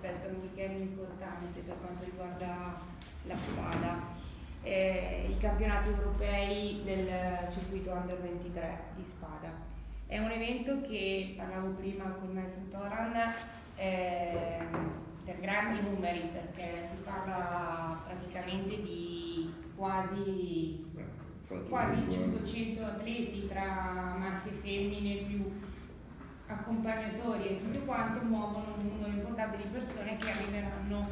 aspettano un weekend importante per quanto riguarda la spada. Eh, I campionati europei del circuito Under 23 di spada. È un evento che, parlavo prima con il maestro Toran, eh, per grandi numeri perché si parla praticamente di quasi, quasi 500 atleti tra maschi e femmine accompagnatori e tutto quanto muovono un numero importante di persone che arriveranno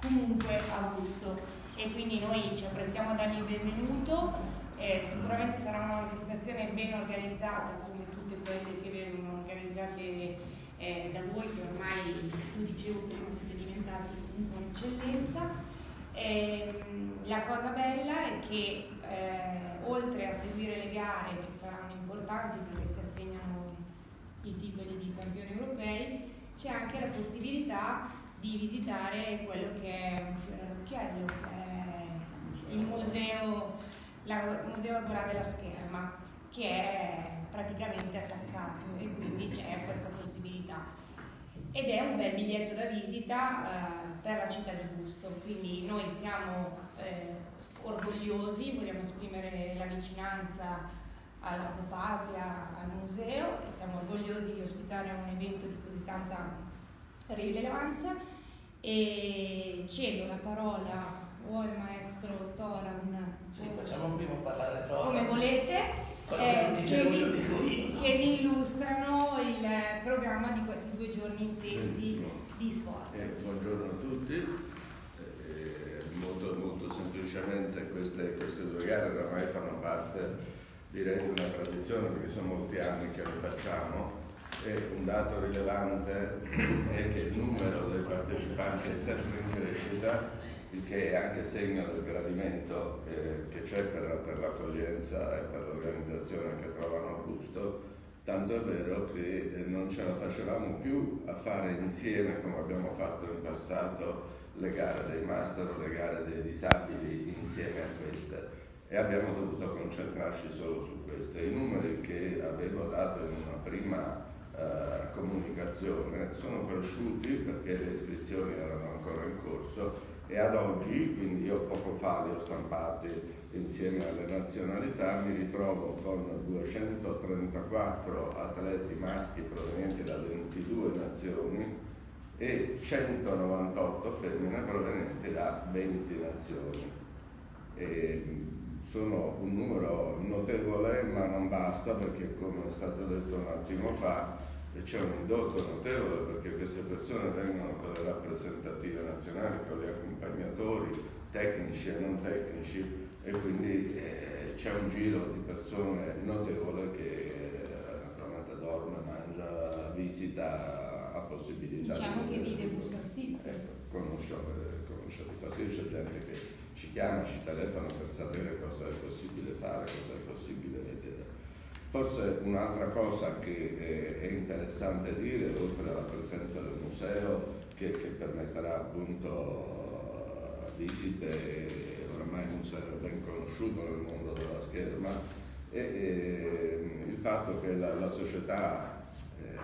comunque a gusto e quindi noi ci apprestiamo a dargli il benvenuto eh, sicuramente sarà una manifestazione ben organizzata come tutte quelle che vengono organizzate eh, da voi che ormai, come dicevo prima, siete diventati un'eccellenza. Ehm, la cosa bella è che eh, oltre a seguire le gare che saranno importanti perché i titoli di campioni europei, c'è anche la possibilità di visitare quello che è un fiore all'occhiello, che è il museo, la, il museo Agora della Scherma, che è praticamente attaccato e quindi c'è questa possibilità. Ed è un bel biglietto da visita eh, per la città di Busto, quindi noi siamo eh, orgogliosi, vogliamo esprimere la vicinanza alla patria, al museo e siamo orgogliosi di ospitare un evento di così tanta rilevanza. E cedo la parola o al maestro Toran sì, facciamo prima parlare Toran come volete eh, che, vi, che, vi, illustrano il programma di questi due giorni intensi di sport. Eh, buongiorno a tutti. Eh, molto, molto semplicemente queste, queste due gare ormai fanno parte direi di una tradizione perché sono molti anni che le facciamo e un dato rilevante è che il numero dei partecipanti è sempre in crescita, il che è anche segno del gradimento eh, che c'è per, per, l'accoglienza e per l'organizzazione che trovano a gusto, tanto è vero che eh, non ce la facevamo più a fare insieme come abbiamo fatto in passato le gare dei master o le gare dei disabili insieme a queste e abbiamo dovuto concentrarci solo su questo. I numeri che avevo dato in una prima eh, comunicazione sono cresciuti perché le iscrizioni erano ancora in corso e ad oggi, quindi io poco fa li ho stampati insieme alle nazionalità, mi ritrovo con 234 atleti maschi provenienti da 22 nazioni e 198 femmine provenienti da 20 nazioni. E sono un numero notevole ma non basta perché come è stato detto un attimo fa c'è un indotto notevole perché queste persone vengono con le rappresentative nazionali, con gli accompagnatori tecnici e non tecnici e quindi eh, c'è un giro di persone notevole che eh, naturalmente dorme, mangia, visita, ha possibilità diciamo di... Diciamo che vive Arsizio. Ecco, conosce, conosce questa c'è gente che ci chiama, ci telefona per sapere cosa è possibile fare, cosa è possibile vedere. Forse un'altra cosa che è interessante dire, oltre alla presenza del museo, che, che permetterà appunto visite, oramai il museo ben conosciuto nel mondo della scherma, è, è il fatto che la, la società eh,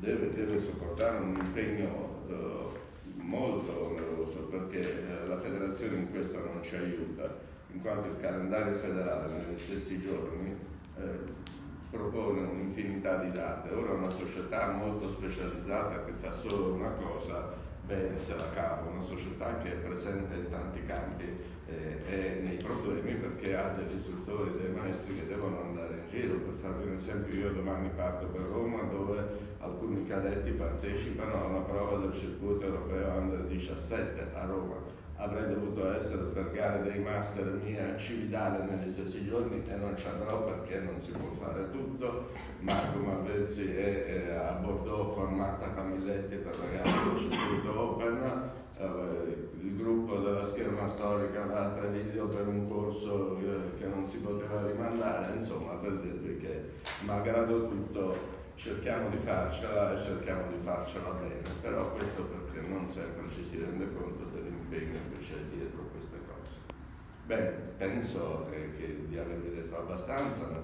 deve, deve, sopportare un impegno eh, molto oneroso perché eh, la federazione in questo non ci aiuta, in quanto il calendario federale negli stessi giorni eh, propone un'infinità di date. Ora una società molto specializzata che fa solo una cosa, bene se la cava, una società che è presente in tanti campi eh, è nei problemi perché ha degli istruttori, dei maestri che devono andare in giro. Per farvi un esempio, io domani parto per Roma dove alcuni cadetti partecipano a una prova del circuito europeo Under 17 a Roma. Avrei dovuto essere per gare dei master mia a Cividale negli stessi giorni e non ci andrò perché non si può fare tutto. Marco Malvezzi è, è a Bordeaux con Marta Camilletti per la gara del circuito Open eh, il gruppo della scherma storica va a Treviglio per un corso che non si poteva rimandare, insomma per dirvi che malgrado tutto cerchiamo di farcela e cerchiamo di farcela bene, però questo perché non sempre ci si rende conto dell'impegno che c'è dietro queste cose. Bene, penso che di avervi detto abbastanza.